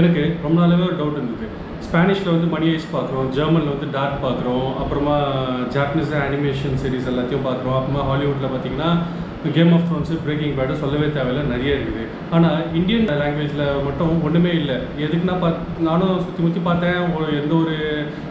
எனக்கு ரொம்ப நாளாகவே ஒரு டவுட் இருந்தது. ஸ்பானிஷில் வந்து மணி ஐஸ் பார்க்குறோம் ஜெர்மனில் வந்து டார்க் பார்க்குறோம் அப்புறமா ஜாப்பனீஸ் அனிமேஷன் சீரிஸ் எல்லாத்தையும் பார்க்குறோம் அப்புறமா ஹாலிவுட்டில் பார்த்தீங்கன்னா game of thrones breaking bad சொல்லவே தேவையில்ல நிறைய இருக்குது. ஆனால் இந்தியன் லாங்குவேஜில் மட்டும் ஒன்றுமே இல்லை. எதுக்குன்னா பாத் நானும் சுற்றி முற்றி பார்த்தேன் ஒரு எந்த ஒரு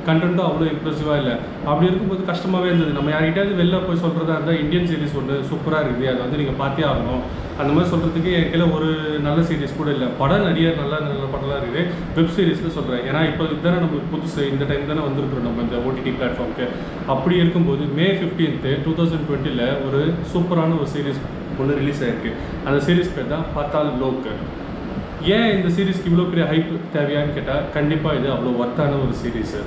கண்டென்ட்டும் அவ்வளோ இம்ப்ரெசிவாக இல்லை. அப்படி இருக்கும்போது கஷ்டமாகவே இருந்தது. நம்ம யார்கிட்டயாவது வெளில போய் சொல்கிறதா இருந்தால் இந்தியன் சீரிஸ் ஒன்று சூப்பராக இருக்குது. அதை வந்து நீங்கள் பார்த்தே ஆகணும். அந்த மாதிரி சொல்கிறதுக்கு என் கையில் ஒரு நல்ல சீரிஸ் கூட இல்லை. படம் நிறைய நல்ல நல்ல படம்லாம் இருக்குது. வெப் சீரிஸில் சொல்கிறேன் ஏன்னா இப்போ இதுதானே நம்மளுக்கு புதுசு. இந்த டைம் தானே வந்திருக்கிறோம் நம்ம இந்த ஓடிடி பிளாட்ஃபார்முக்கு அப்படி இருக்கும்போது மே ஃபிஃப்டீன்த்து டூ தௌசண்ட் டுவெண்ட்டியில் ஒரு சூப்பரான ஒரு சீரிஸ் ஒன்று ரிலீஸ் ஆகிருக்கு அந்த சீரிஸ் பேர் தான் பாத்தால் லோக் ஏன் இந்த சீரீஸ்க்கு இவ்வளோ பெரிய ஹைப் தேவையான்னு கேட்டால் கண்டிப்பாக இது அவ்வளோ ஒர்த்தான ஒரு சீரீஸு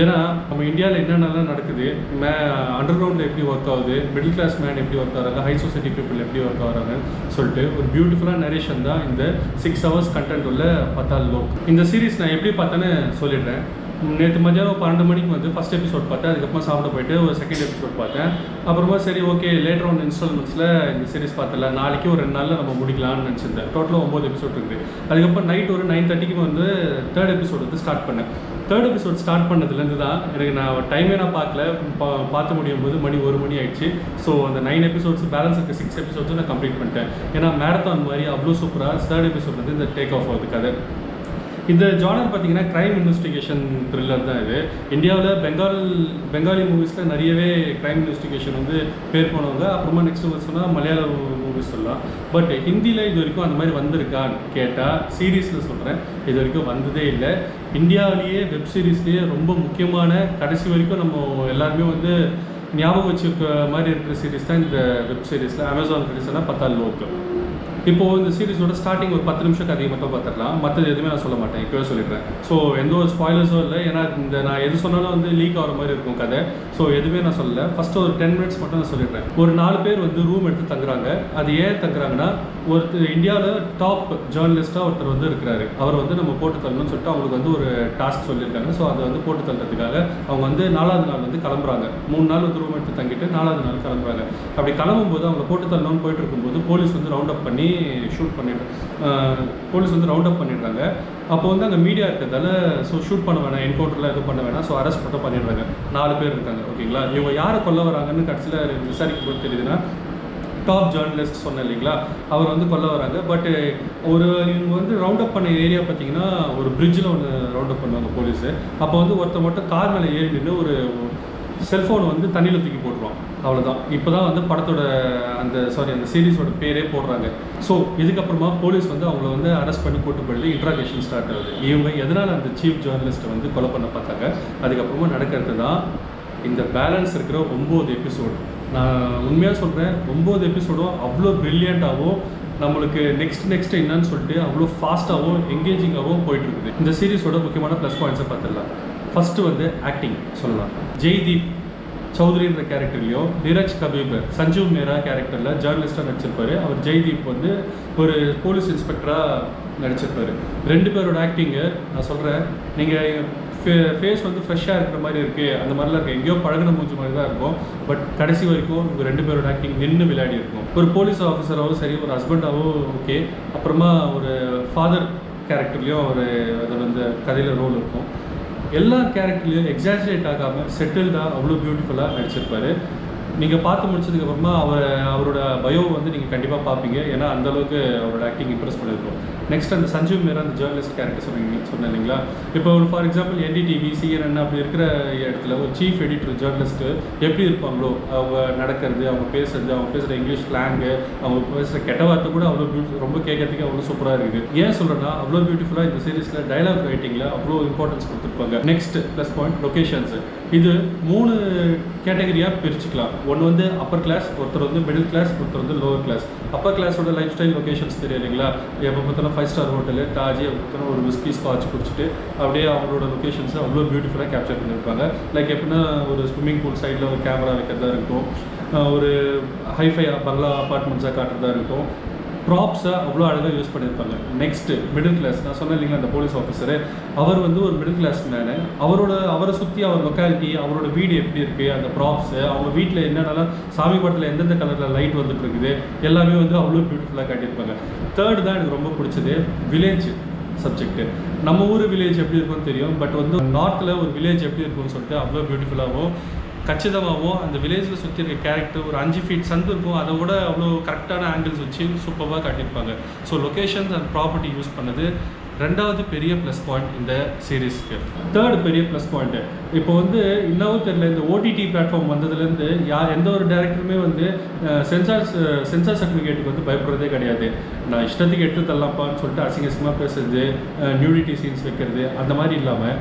ஏன்னா நம்ம இந்தியாவில் என்னென்னலாம் நடக்குது மே அண்டர் கிரவுண்டில் எப்படி ஒர்க் ஆகுது மிடில் கிளாஸ் மேன் எப்படி ஒர்க் ஆகிறாங்க ஹை சொசைட்டி பீப்புள் எப்படி ஒர்க் ஆகிறாங்கன்னு சொல்லிட்டு ஒரு பியூட்டிஃபுல்லான நரேஷன் தான் இந்த சிக்ஸ் ஹவர்ஸ் கண்டென்ட் உள்ள பத்தால் லோக் இந்த சீரிஸ் நான் எப்படி பார்த்தேன்னு சொல்லிடுறேன். நேற்று மதியானம் பன்னெண்டு மணிக்கு வந்து ஃபஸ்ட் எபிசோட் பார்த்தேன். அதுக்கப்புறமா சாப்பிட போயிட்டு ஒரு செகண்ட் எபிசோட் பார்த்தேன். அப்புறமா சரி ஓகே லேட்டர் ஒன் இன்ஸ்டால்மெண்ட்ஸில் இந்த சீரிஸ் பார்த்தல. நாளைக்கு ஒரு ரெண்டு நாளில் நம்ம முடிக்கலாம்னு நினச்சிருந்தேன். டோட்டலாக ஒம்பது எபிசோட் இருக்குது அதுக்கப்புறம் நைட் ஒரு நைன் தேர்ட்டிக்கு வந்து தேர்ட் எபிசோட் வந்து ஸ்டார்ட் பண்ணேன். தேர்ட் எபிசோட் ஸ்டார்ட் பண்ணதுலேருந்து தான் எனக்கு நான் டைமே நான் பார்க்கல. பா- பார்த்து முடியும் போது மணி ஒரு மணி ஆயிடுச்சு. ஸோ அந்த நைன் எபிசோட்ஸ் பேலன்ஸ் இருக்க சிக்ஸ் எபிசோட்ஸும் நான் கம்ப்ளீட் பண்ணிட்டேன். ஏன்னா மேரத்தான் மாதிரி அவ்வளோ சூப்பராக தேர்ட் எபிசோட் வந்து இந்த டேக் ஆஃப் ஆகுது கதை இந்த ஜானர் பார்த்தீங்கன்னா க்ரைம் இன்வெஸ்டிகேஷன் த்ரில்லர் தான் இது. இந்தியாவில் பெங்கால் பெங்காலி மூவிஸில் நிறையவே க்ரைம் இன்வெஸ்டிகேஷன் வந்து பேர் போனவங்க. அப்புறமா நெக்ஸ்ட் சொன்னால் மலையாள மூவிஸ் சொல்லலாம். பட் ஹிந்தியில் இது வரைக்கும் அந்த மாதிரி வந்திருக்கான்னு கேட்டால் சீரீஸில் சொல்கிறேன் இது வரைக்கும் வந்ததே இல்லை. இந்தியாவிலேயே வெப் சீரிஸ்லேயே ரொம்ப முக்கியமான கடைசி வரைக்கும் நம்ம எல்லாருமே வந்து ஞாபகம் வச்சுருக்க மாதிரி இருக்கிற சீரிஸ் தான் இந்த வெப் சீரிஸில் அமேசான் கிடைச்சனா பத்தாள் லோக்கு இப்போது இந்த சீரிஸோட ஸ்டார்டிங் ஒரு பத்து நிமிஷம் கதையை மட்டும் பார்த்துடலாம். மற்றது எதுவுமே நான் சொல்ல மாட்டேன். இப்போவே சொல்லிடுறேன். ஸோ எந்த ஒரு ஸ்பாய்லர்ஸும் இல்லை. ஏன்னா இந்த நான் எது சொன்னாலும் வந்து லீக் ஆகிற மாதிரி இருக்கும் கதை. ஸோ எதுவுமே நான் சொல்லலை. ஃபஸ்ட்டு ஒரு டென் மினிட்ஸ் மட்டும் நான் சொல்லிடுறேன். ஒரு நாலு பேர் வந்து ரூம் எடுத்து தங்குறாங்க. அது ஏன் தங்குறாங்கன்னா ஒருத்தர் இந்தியாவில் டாப் ஜேர்னலிஸ்ட்டாக ஒருத்தர் வந்து இருக்கிறாரு. அவர் வந்து நம்ம போட்டு தள்ளணும்னு சொல்லிட்டு அவங்களுக்கு வந்து ஒரு டாஸ்க் சொல்லியிருக்காங்க. ஸோ அதை வந்து போட்டு தள்ளுறதுக்காக அவங்க வந்து நாலாவது நாள் வந்து கிளம்புறாங்க. மூணு நாள் வந்து ரூம் எடுத்து தங்கிட்டு நாலாவது நாள் கிளம்புறாங்க. அப்படி கிளம்பும்போது அவங்க போட்டு தள்ளணும்னு போயிட்டு இருக்கும்போது போலீஸ் வந்து ரவுண்ட் அப் பண்ணி ஷூட் பண்ணிடுறாங்க. போலீஸ் வந்து ரவுண்ட் அப் பண்ணிடுறாங்க. அப்போ வந்து அங்கே மீடியா இருக்கிறதால ஸோ ஷூட் பண்ண வேணாம் என்கவுண்டரில் எதுவும் பண்ண வேணாம். ஸோ அரெஸ்ட் மட்டும் பண்ணிடுறாங்க. நாலு பேர் இருக்காங்க. ஓகேங்களா இவங்க யாரை கொல்ல வராங்கன்னு கடைசியில் விசாரிக்கும் போது தெரியுதுன்னா டாப் ஜேர்னலிஸ்ட் சொன்னேன் இல்லைங்களா? அவர் வந்து கொல்ல வராங்க. பட்டு ஒரு இவங்க வந்து ரவுண்ட் அப் பண்ண ஏரியா பார்த்தீங்கன்னா ஒரு பிரிட்ஜில் ஒன்று ரவுண்ட் அப் பண்ணுவாங்க போலீஸு அப்போ வந்து ஒருத்தர் மட்டும் கார் மேலே ஏறி நின்று ஒரு செல்ஃபோன் வந்து தண்ணியில் தூக்கி போட்டுருவான். அவ்வளோதான் இப்போ தான் வந்து படத்தோட அந்த சாரி அந்த சீரீஸோட பேரே போடுறாங்க. ஸோ இதுக்கப்புறமா போலீஸ் வந்து அவங்கள வந்து அரெஸ்ட் பண்ணி கூட்டு போயிட்டு இன்ட்ராகேஷன் ஸ்டார்ட் ஆகுது. இவங்க எதனால் அந்த சீஃப் ஜேர்னலிஸ்ட்டை வந்து கொலை பண்ண பார்த்தாங்க? அதுக்கப்புறமா நடக்கிறது தான் இந்த பேலன்ஸ் இருக்கிற ஒம்பது எபிசோடு நான் உண்மையாக சொல்கிறேன் ஒம்பது எபிசோடும் அவ்வளோ ப்ரில்லியண்ட்டாகவும் நம்மளுக்கு நெக்ஸ்ட் நெக்ஸ்ட் என்னன்னு சொல்லிட்டு அவ்வளோ ஃபாஸ்ட்டாகவும் எங்கேஜிங்காகவும் போயிட்டுருக்குது. இந்த சீரிஸோட முக்கியமான ப்ளஸ் பாயிண்ட்ஸை பார்த்துடலாம். ஃபஸ்ட்டு வந்து ஆக்டிங் சொல்லலாம். ஜெய்தீப் சௌத்ரின்ற கேரக்டர்லையும் நீரஜ் கபீப் சஞ்சீவ் மேரா கேரக்டரில் ஜேர்னலிஸ்ட்டாக நடிச்சிருப்பார். அவர் ஜெய்தீப் வந்து ஒரு போலீஸ் இன்ஸ்பெக்டராக நடிச்சிருப்பார். ரெண்டு பேரோட ஆக்டிங்கு நான் சொல்கிறேன் நீங்கள் ஃபே ஃபேஸ் வந்து ஃப்ரெஷ்ஷாக இருக்கிற மாதிரி இருக்குது அந்த மாதிரிலாம் இருக்குது எங்கேயோ பழகின மூஞ்சி மாதிரி தான் இருக்கும். பட் கடைசி வரைக்கும் இவங்க ரெண்டு பேரோட ஆக்டிங் நின்று விளையாடி இருக்கும். ஒரு போலீஸ் ஆஃபீஸராகவும் சரி ஒரு ஹஸ்பண்டாகவும் ஓகே அப்புறமா ஒரு ஃபாதர் கேரக்டர்லேயும் ஒரு அதில் அந்த கதையில் ரோல் இருக்கும். எல்லா கேரக்டர்லையும் எக்ஸாஜரேட் ஆகாமல் செட்டில்டாக அவ்வளோ பியூட்டிஃபுல்லாக நடிச்சிருப்பாரு. நீங்கள் பார்த்து முடிச்சதுக்கப்புறமா அவர் அவரோட பயோ வந்து நீங்கள் கண்டிப்பாக பார்ப்பீங்க. ஏன்னா அந்தளவுக்கு அவரோட ஆக்டிங் இம்ப்ரெஸ் பண்ணியிருக்கோம். நெக்ஸ்ட் அந்த சஞ்சீவ் மேரா அந்த ஜேர்னலிஸ்ட் கேரக்டர் சொன்னீங்க சொன்னேன் இல்லைங்களா? இப்போ ஒரு ஃபார் எக்ஸாம்பிள் என்டிடிவி சிஎன்என் அப்படி இருக்கிற இடத்துல ஒரு சீஃப் எடிட்டர் ஜேர்னலிஸ்ட்டு எப்படி இருப்பாங்களோ அவங்க நடக்கிறது அவங்க பேசுறது அவங்க பேசுகிற இங்கிலீஷ் ஸ்லாங்கு அவங்க பேசுகிற கெட்ட வார்த்தை கூட அவ்வளோ பியூட்டி ரொம்ப கேட்கறதுக்கு அவ்வளோ சூப்பராக இருக்குது. ஏன் சொல்கிறேன்னா அவ்வளோ பியூட்டிஃபுல்லாக இந்த சீரீஸில் டைலாக் ரைட்டிங்கில் அவ்வளோ இம்பார்ட்டன்ஸ் கொடுத்துருப்பாங்க. நெக்ஸ்ட் ப்ளஸ் பாயிண்ட் லொக்கேஷன்ஸ் இது மூணு கேட்டகரியாக பிரிச்சுக்கலாம். ஒன்று வந்து அப்பர் கிளாஸ் ஒருத்தர் வந்து மிடில் கிளாஸ் ஒருத்தர் வந்து லோவர் கிளாஸ் அப்பர் கிளாஸோட லைஃப் ஸ்டைல் லொக்கேஷன்ஸ் தெரியும் இல்லைங்களா? எப்போ பார்த்தாலும் ஃபைவ் ஸ்டார் ஹோட்டலு தாஜி அப்படின்னு ஒரு விஸ்கி ஸ்காட்ச் குடிச்சிட்டு அப்படியே அவங்களோட லொக்கேஷன்ஸை அவ்வளோ பியூட்டிஃபுல்லாக கேப்சர் பண்ணியிருப்பாங்க. லைக் எப்படின்னா ஒரு ஸ்விம்மிங் பூல் சைடில் ஒரு கேமரா வைக்கிறதா இருக்கும் ஒரு ஹைஃபை பங்களா அப்பார்ட்மெண்ட்ஸாக காட்டுறதா இருக்கும் ப்ராப்ஸை அவ்வளோ அழகாக யூஸ் பண்ணியிருப்பாங்க. நெக்ஸ்ட்டு மிடில் கிளாஸ் நான் சொன்னேன் இல்லைங்களா அந்த போலீஸ் ஆஃபீஸரு அவர் வந்து ஒரு மிடில் கிளாஸ் மேனு அவரோட அவரை சுற்றி அவர் லொக்காலிட்டி அவரோட வீடு எப்படி இருக்குது அந்த ப்ராப்ஸு அவங்க வீட்டில் என்னென்னலாம் சாமி படத்தில் எந்தெந்த கலரில் லைட் வந்துட்டு இருக்குது எல்லாமே வந்து அவ்வளோ பியூட்டிஃபுல்லாக காட்டியிருப்பாங்க. தேர்ட் தான் எனக்கு ரொம்ப பிடிச்சது வில்லேஜ் சப்ஜெக்ட்டு நம்ம ஊர் வில்லேஜ் எப்படி இருக்கும்னு தெரியும் பட் வந்து நார்த்தில் ஒரு வில்லேஜ் எப்படி இருக்கும்னு சொல்லிட்டு அவ்வளோ பியூட்டிஃபுல்லாகவும் கச்சிதமாகவும் அந்த வில்லேஜில் சுற்றி இருக்க கேரக்டர் ஒரு அஞ்சு ஃபீட் சந்து இருக்கும். அதை விட அவ்வளோ கரெக்டான ஆங்கிள்ஸ் வச்சு சூப்பராக காட்டியிருப்பாங்க. So locations and property use பண்ணது ரெண்டாவது பெரிய ப்ளஸ் பாயிண்ட் இந்த சீரீஸ்க்கு தேர்ட் பெரிய ப்ளஸ் பாயிண்ட்டு இப்போ வந்து இன்னமும் தெரியல இந்த ஓடிடி பிளாட்ஃபார்ம் வந்ததுலேருந்து யார் எந்த ஒரு டேரக்டருமே வந்து சென்சார் சென்சார் சர்டிஃபிகேட்டுக்கு வந்து பயப்படுறதே கிடையாது. நான் இஷ்டத்துக்கு எடுத்து தரலாம்ப்பான்னு சொல்லிட்டு அசிங்க பேசுறது நியூடிட்டி சீன்ஸ் வைக்கிறது அந்த மாதிரி இல்லாமல்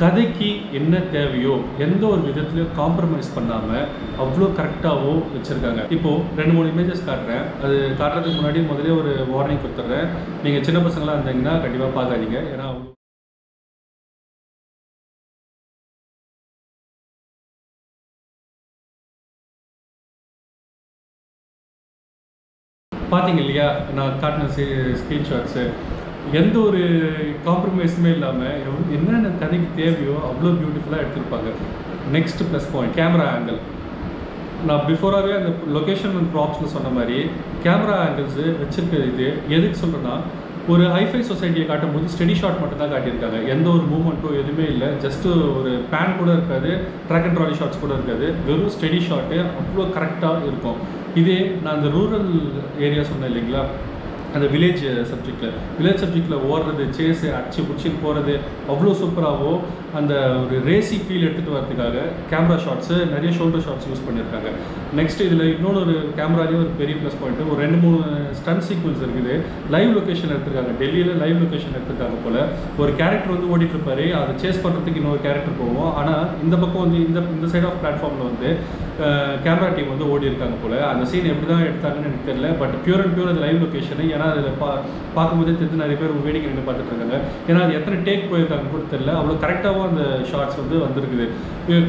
கதைக்கு என்ன தேவையோ எந்த ஒரு விதத்துலையும் காம்ப்ரமைஸ் பண்ணாமல் அவ்வளோ கரெக்டாகவும் வச்சுருக்காங்க. இப்போது ரெண்டு மூணு இமேஜஸ் காட்டுறேன். அது காட்டுறதுக்கு முன்னாடி முதலே ஒரு வார்னிங் கொடுத்துட்றேன். நீங்கள் சின்ன பசங்களாக இருந்தீங்கன்னா கண்டிப்பாக பார்க்காதீங்க. ஏன்னா பார்த்தீங்க இல்லையா? நான் காட்டின ஸ்க்ரீன்ஷாட்ஸு எந்த ஒரு காம்ப்ரமைஸுமே இல்லாமல் என்னென்ன கதைக்கு தேவையோ அவ்வளோ பியூட்டிஃபுல்லாக எடுத்திருப்பாங்க. Next plus point camera angle நான் பிஃபோராகவே அந்த லொக்கேஷன் அண்ட் ப்ராப்ஸில் சொன்ன மாதிரி கேமரா ஆங்கிள்ஸு வச்சுருக்க இது எதுக்கு சொல்கிறேன்னா ஒரு ஹைஃபை சொசைட்டியை காட்டும் போது ஸ்டெடி ஷாட் மட்டும் தான் காட்டியிருக்காங்க. எந்த ஒரு மூமெண்ட்டும் எதுவுமே இல்லை. ஜஸ்ட்டு ஒரு பேன் கூட இருக்காது ட்ராக் அண்ட் ட்ராலி ஷாட்ஸ் கூட இருக்காது. வெறும் ஸ்டெடி ஷாட்டு அவ்வளோ கரெக்டாக இருக்கும். இதே நான் அந்த ரூரல் ஏரியா சொன்னேன் இல்லைங்களா அந்த வில்லேஜ் சப்ஜெக்டில் வில்லேஜ் சப்ஜெக்டில் ஓடுறது சேஸு அடிச்சு பிடிச்சின்னு போகிறது அவ்வளோ சூப்பராகவும் அந்த ஒரு ரேசி ஃபீல் எடுத்துகிட்டு வரதுக்காக கேமரா ஷாட்ஸு நிறைய ஷோல்டர் ஷாட்ஸ் யூஸ் பண்ணியிருக்காங்க நெக்ஸ்ட் இதில் இன்னொன்று ஒரு கேமராலேயே ஒரு பெரிய ப்ளஸ் பாயிண்ட்டு ஒரு ரெண்டு மூணு ஸ்டன் சீக்வன்ஸ் இருக்குது. லைவ் லொக்கேஷன் எடுத்திருக்காங்க. டெல்லியில் லைவ் லொக்கேஷன் எடுத்திருக்காங்க போல். ஒரு கேரக்டர் வந்து ஓடிட்டுருப்பாரு. அதை சேஸ் பண்ணுறதுக்கு இன்னொரு கேரக்டர் போவோம். ஆனால் இந்த பக்கம் வந்து இந்த இந்த சைட் ஆஃப் பிளாட்ஃபார்மில் வந்து கேமரா டீம் வந்து ஓடி இருக்காங்க போல். அந்த சீன் எப்படி தான் எடுத்தாங்கன்னு எனக்கு தெரியல. பட் பியூர் அண்ட் பியூர் அது லைவ் லொக்கேஷன் ஏன்னா அதில் பா பார்க்கும்போதே தெரிஞ்சு நிறைய பேர் வேடிக்கை நின்று பார்த்துட்டு இருக்காங்க. ஏன்னா அது எத்தனை டேக் போயிருக்காங்க கூட தெரியல. அவ்வளோ கரெக்டாகவும் அந்த ஷார்ட்ஸ் வந்து வந்திருக்குது.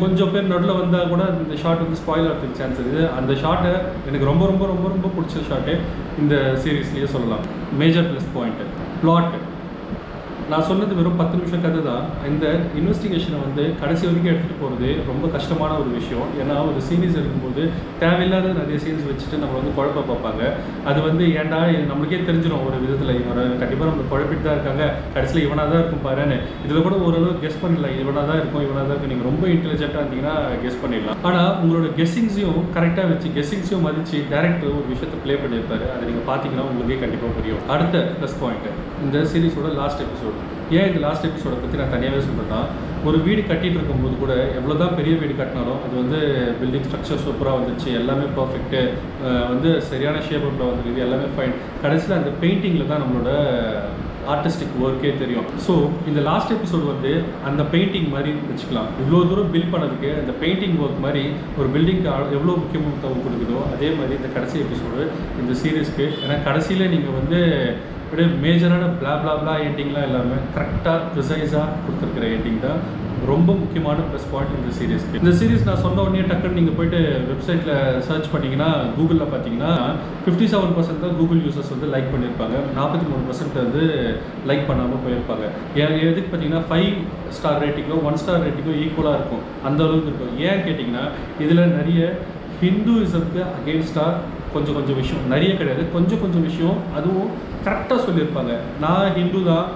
கொஞ்சம் பேர் நடுவில் வந்தால் கூட இந்த ஷார்ட் வந்து ஸ்பாயில் ஆகிறதுக்கு சான்ஸ் இருக்குது. அந்த ஷார்ட்டை எனக்கு ரொம்ப ரொம்ப ரொம்ப ரொம்ப பிடிச்ச ஷார்ட்டு இந்த சீரீஸ்லேயே சொல்லலாம். மேஜர் ப்ளஸ் பாயிண்ட்டு ப்ளாட்டு நான் சொன்னது வெறும் பத்து நிமிஷம் கதை தான். இந்த இன்வெஸ்டிகேஷனை வந்து கடைசி வரைக்கும் எடுத்துகிட்டு போகிறது ரொம்ப கஷ்டமான ஒரு விஷயம். ஏன்னா ஒரு சீரீஸ் இருக்கும்போது தேவையில்லாத நிறைய சீரீஸ் வச்சுட்டு நம்ம வந்து குழப்ப பார்ப்பாங்க. அது வந்து ஏன்டா இது நம்மளுக்கே தெரிஞ்சிடும் ஒரு விதத்தில். இவரை கண்டிப்பாக நம்ம குழப்பிட்டு தான் இருக்காங்க. கடைசியில் இவனாக தான் இருக்கும் பாருன்னு. இதில் கூட ஓரளவு கெஸ் பண்ணிடலாம். இவனாக தான் இருக்கும் இவனாக தான் இருக்கும். நீங்கள் ரொம்ப இன்டெலிஜென்ட்டாக இருந்தீங்கன்னா கெஸ் பண்ணிடலாம். ஆனால் உங்களோட கெஸ்ஸிங்ஸையும் கரெக்டாக வச்சு கெஸ்ஸிங்ஸையும் மதித்து டேரக்ட் ஒரு விஷயத்தை ப்ளே பண்ணியிருப்பாரு. அதை நீங்கள் பார்த்தீங்கன்னா உங்களுக்கே கண்டிப்பாக புரியும். அடுத்த ப்ளஸ் பாயிண்ட் இந்த சீரிஸோட லாஸ்ட் எபிசோடு ஏன் இந்த லாஸ்ட் எபிசோடை பற்றி நான் தனியாகவே சொல்கிறேன்னா ஒரு வீடு கட்டிகிட்டு இருக்கும்போது கூட எவ்வளோ தான் பெரிய வீடு கட்டினாலும் அது வந்து பில்டிங் ஸ்ட்ரக்சர் சூப்பராக வந்துச்சு எல்லாமே பர்ஃபெக்ட்டு வந்து சரியான ஷேப் அப்பில் வந்துருக்குது எல்லாமே ஃபைன் கடைசியில் அந்த பெயிண்டிங்கில் தான் நம்மளோட ஆர்டிஸ்டிக் ஒர்க்கே தெரியும். ஸோ இந்த லாஸ்ட் எபிசோடு வந்து அந்த பெயிண்டிங் மாதிரி வச்சுக்கலாம். இவ்வளோ தூரம் பில்ட் பண்ணதுக்கு அந்த பெயிண்டிங் ஒர்க் மாதிரி ஒரு பில்டிங்க்கு எவ்வளோ முக்கியத்துவம் கொடுக்குதோ அதே மாதிரி இந்த கடைசி எபிசோடு இந்த சீரீஸ்க்கு ஏன்னா கடைசியில் நீங்கள் வந்து அப்படியே மேஜரான பிளா பிளா பிளா எண்டிங்லாம் இல்லாமல் கரெக்டாக ப்ரிசைஸாக கொடுத்துருக்குற எண்டிங் தான். ரொம்ப முக்கியமான ப்ளஸ் பாயிண்ட் இந்த சீரீஸ்க்கு இந்த சீரீஸ் நான் சொன்ன உடனே டக்குன்னு நீங்கள் போயிட்டு வெப்சைட்டில் சர்ச் பண்ணிங்கன்னா கூகுளில் பார்த்தீங்கன்னா ஃபிஃப்டி செவன் பர்சன்ட் தான் கூகுள் யூசர்ஸ் வந்து லைக் பண்ணியிருப்பாங்க. நாற்பத்தி மூணு பர்சன்ட் வந்து லைக் பண்ணாமல் போயிருப்பாங்க. ஏன் எதுக்கு பார்த்தீங்கன்னா ஃபைவ் ஸ்டார் ரேட்டிங்கோ ஒன் ஸ்டார் ரேட்டிங்கோ ஈக்குவலாக இருக்கும். அந்த அளவுக்கு இருக்கும். ஏன் கேட்டிங்கன்னா இதில் நிறைய ஹிந்துயிசம்க்கு அகெயின்ஸ்டாக கொஞ்சம் கொஞ்சம் விஷயம். நிறைய கிடையாது. கொஞ்சம் கொஞ்சம் விஷயம். அதுவும் கரெக்டாக சொல்லியிருப்பாங்க. நான் ஹிந்து தான்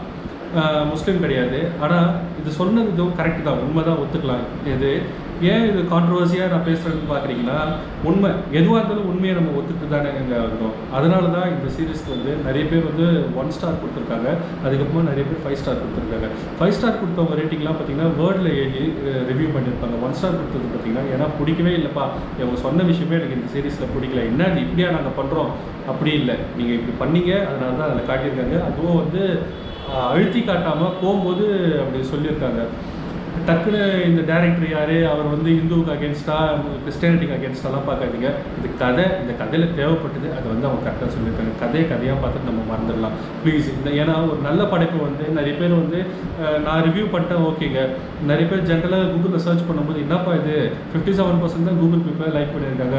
முஸ்லீம் கிடையாது. ஆனால் இது சொன்ன விதம் கரெக்ட் தான். உண்மை தான் ஒத்துக்கலாம். இது ஏன் இது கான்ட்ரவர்சியாக நான் பேசுகிறேன்னு பார்க்குறீங்கன்னா உண்மை. எதுவாக இருந்தாலும் உண்மையை நம்ம ஒத்துட்டு தானே இங்கே ஆகணும். அதனால தான் இந்த சீரீஸ்க்கு வந்து நிறைய பேர் வந்து ஒன் ஸ்டார் கொடுத்துருக்காங்க. அதுக்கப்புறமா நிறைய பேர் ஃபைவ் ஸ்டார் கொடுத்துருக்காங்க. ஃபைவ் ஸ்டார் கொடுத்தவங்க ரேட்டிங்லாம் பார்த்தீங்கன்னா வேர்டில் எழுதி ரிவ்யூ பண்ணியிருப்பாங்க. ஒன் ஸ்டார் கொடுத்தது பார்த்தீங்கன்னா ஏன்னா பிடிக்கவே இல்லைப்பா. இவங்க சொன்ன விஷயமே எனக்கு இந்த சீரீஸில் பிடிக்கல. என்ன இப்படியா நாங்கள் பண்ணுறோம் அப்படி இல்லை. நீங்கள் இப்படி பண்ணீங்க. அதனால தான் அதில் காட்டியிருக்காங்க. அதுவும் வந்து அழுத்தி காட்டாமல் போகும்போது அப்படி சொல்லியிருக்காங்க. டக்குன்னு இந்த டேரக்டர் யார்? அவர் வந்து இந்துவுக்கு அகேன்ஸ்டாக கிறிஸ்டியானிட்டிக்கு அகேன்ஸ்டாலாம் பார்க்காதீங்க. இது கதை. இந்த கதையில் தேவைப்பட்டது அதை வந்து அவங்க கரெக்டாக சொல்லியிருக்காங்க. கதையை கதையாக பார்த்துட்டு நம்ம மறந்துடலாம். ப்ளீஸ் இந்த ஏன்னா ஒரு நல்ல படைப்பு வந்து நிறைய பேர் வந்து நான் ரிவ்யூ பண்ணிட்டேன் ஓகேங்க. நிறைய பேர் ஜென்ரலாக கூகுளில் சர்ச் பண்ணும்போது என்னப்பா இது? ஃபிஃப்டி செவன் பர்சன்ட் தான் கூகுள் பீப்பிள் லைக் பண்ணியிருக்காங்க.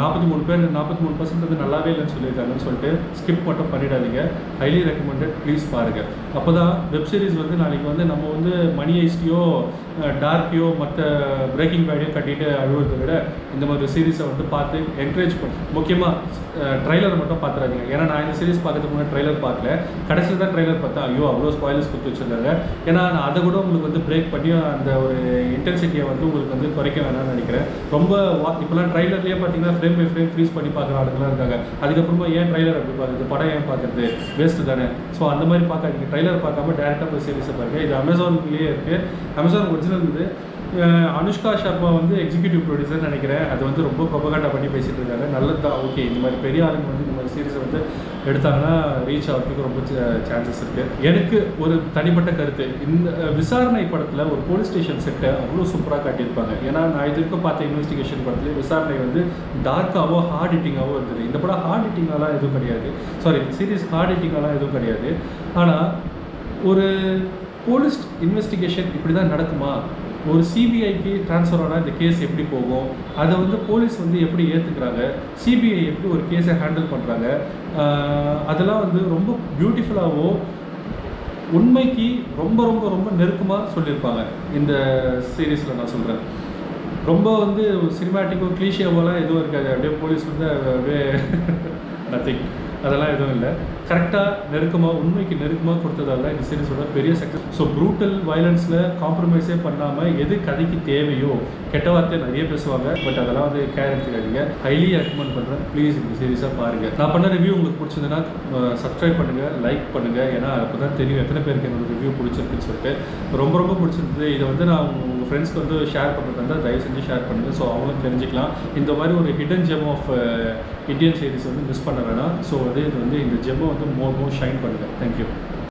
நாற்பத்தி மூணு பேர் நாற்பத்தி மூணு பர்சன்ட் வந்து நல்லாவே இல்லைன்னு சொல்லியிருக்காங்கன்னு சொல்லிட்டு ஸ்கிப் மட்டும் பண்ணிடாதீங்க. ஹைலி ரெக்கமெண்டட் ப்ளீஸ் பாருங்கள் அப்போ தான் வெப் சீரிஸ் வந்து நாளைக்கு வந்து நம்ம வந்து மணி ஐஸ்டியோ டார்க்கையோ மற்ற பிரேக்கிங் பேடையோ கட்டிட்டு அழுவுறதை விட இந்த மாதிரி சீரிஸை வந்து பார்த்து என்கரேஜ் பண்ணி முக்கியமாக ட்ரைலர் மட்டும் பார்த்துறாதீங்க ஏன்னா நான் இந்த சீரிஸ் பார்க்கறதுக்கு முன்னாடி ட்ரைலர் பார்க்கல கடைசியில் தான் ட்ரைலர் பார்த்தேன் ஐயோ அவ்வளோ ஸ்பாயிலர்ஸ் கொடுத்து வச்சிருந்தாங்க. ஏன்னா நான் அதை கூட உங்களுக்கு வந்து பிரேக் பண்ணி அந்த ஒரு இன்டென்சிட்டியை வந்து உங்களுக்கு வந்து குறைக்க வேணாம்னு நினைக்கிறேன். ரொம்ப வா- இப்போலாம் ட்ரைலர்லேயே பார்த்தீங்கன்னா ஃப்ரேம் பை ஃப்ரேம் ஃப்ரீஸ் பண்ணி பார்க்குற ஆளுங்களாம் இருக்காங்க. அதுக்கப்புறமா ஏன் ட்ரைலர் அப்படி பார்க்குறது படம் ஏன் பார்க்குறது வேஸ்ட்டு தானே. ஸோ அந்த மாதிரி பார்க்காதீங்க ட்ரைலர் பார்க்காம டேரெக்டாக போய் சீரிஸை பாருங்கள் இது அமேசான்லேயே இருக்குது அமேசான் ஒரிஜினல் இது. அனுஷ்கா சர்மா வந்து எக்ஸிக்யூட்டிவ் ப்ரொடியூசர் நினைக்கிறேன். அது வந்து ரொம்ப ப்ரொபகண்டா பண்ணி பேசிகிட்டு இருக்காங்க. நல்லது தான் ஓகே இந்த மாதிரி பெரிய ஆளுங்க வந்து இந்த மாதிரி சீரிஸை வந்து எடுத்தாங்கன்னா ரீச் ஆகிறதுக்கு ரொம்ப சான்சஸ் இருக்குது எனக்கு ஒரு தனிப்பட்ட கருத்து. இந்த விசாரணை படத்தில் ஒரு போலீஸ் ஸ்டேஷன் செட்டை அவ்வளோ சூப்பராக காட்டியிருப்பாங்க. ஏன்னா நான் இது வரைக்கும் பார்த்த இன்வெஸ்டிகேஷன் படத்தில் விசாரணை வந்து டார்க்காவோ ஹார்ட் ஹிட்டிங்காவோ இருந்தது. இந்த படம் ஹார்ட் ஹிட்டிங்காலாம் எதுவும் கிடையாது. சாரி சீரியஸ் ஹார்ட் ஹிட்டிங்காலாம் எதுவும் கிடையாது. ஆனால் ஒரு போலீஸ் இன்வெஸ்டிகேஷன் இப்படி தான் நடக்குமா? ஒரு சிபிஐக்கு ட்ரான்ஸ்ஃபர் ஆனால் இந்த கேஸ் எப்படி போகும்? அதை வந்து போலீஸ் வந்து எப்படி ஏற்றுக்கிறாங்க சிபிஐ எப்படி ஒரு கேஸை ஹேண்டில் பண்ணுறாங்க அதெல்லாம் வந்து ரொம்ப பியூட்டிஃபுல்லாகவும் உண்மைக்கு ரொம்ப ரொம்ப ரொம்ப நெருக்கமாக சொல்லியிருப்பாங்க. இந்த சீரீஸில் நான் சொல்கிறேன் ரொம்ப வந்து சினிமேட்டிக்கோ கிளீஷியாவோலாம் எதுவும் இருக்காது. அப்படியே போலீஸ் வந்து அப்படியே நத்திங் அதெல்லாம் எதுவும் இல்லை. கரெக்டாக நெருக்கமாக உண்மைக்கு நெருக்கமாக கொடுத்ததால இந்த சீரீஸோட பெரிய சக்ஸஸ் ஸோ ப்ரூட்டல் வயலன்ஸில் காம்ப்ரமைஸே பண்ணாமல் எது கதைக்கு தேவையோ கெட்ட வார்த்தை நிறைய பேசுவாங்க. பட் அதெல்லாம் வந்து கேர் எடுத்துக்காதீங்க. ஹைலி ரெக்கமெண்ட் பண்ணுறேன் ப்ளீஸ் இந்த சீரிஸாக பாருங்கள் நான் பண்ண ரிவ்யூ உங்களுக்கு பிடிச்சதுன்னா சப்ஸ்கிரைப் பண்ணுங்கள் லைக் பண்ணுங்கள் ஏன்னா அப்போ தான் தெரியும் எத்தனை பேருக்கு என்னோட ரிவ்யூ பிடிச்சிருக்குன்னு சொல்லிட்டு. ரொம்ப ரொம்ப பிடிச்சிருந்தது. இதை வந்து நான் உங்கள் ஃப்ரெண்ட்ஸ்க்கு வந்து ஷேர் பண்ணுறது இருந்தால் தயவு செஞ்சு ஷேர் பண்ணுங்கள் ஸோ அவங்களும் தெரிஞ்சுக்கலாம். இந்த மாதிரி ஒரு hidden gem of Indian series வந்து மிஸ் பண்ண வேணாம். ஸோ வந்து இது வந்து இந்த ஜெம்மை வந்து மோர் மோர் ஷைன் பண்ணுங்கள் தேங்க்யூ